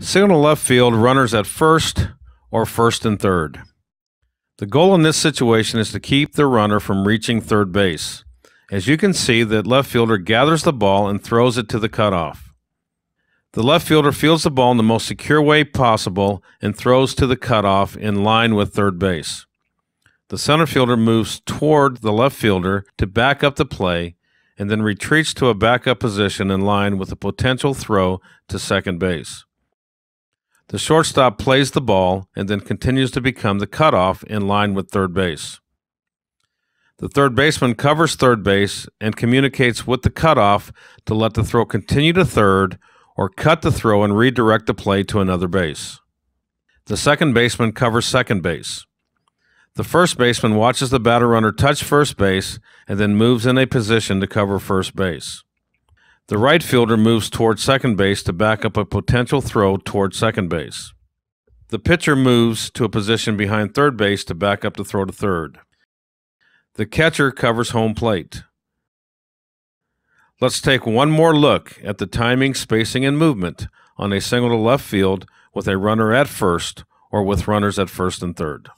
Single left field runners at first or first and third. The goal in this situation is to keep the runner from reaching third base. As you can see, the left fielder gathers the ball and throws it to the cutoff. The left fielder fields the ball in the most secure way possible and throws to the cutoff in line with third base. The center fielder moves toward the left fielder to back up the play and then retreats to a backup position in line with a potential throw to second base. The shortstop plays the ball and then continues to become the cutoff in line with third base. The third baseman covers third base and communicates with the cutoff to let the throw continue to third or cut the throw and redirect the play to another base. The second baseman covers second base. The first baseman watches the batter runner touch first base and then moves in a position to cover first base. The right fielder moves toward second base to back up a potential throw toward second base. The pitcher moves to a position behind third base to back up the throw to third. The catcher covers home plate. Let's take one more look at the timing, spacing, and movement on a single to left field with a runner at first or with runners at first and third.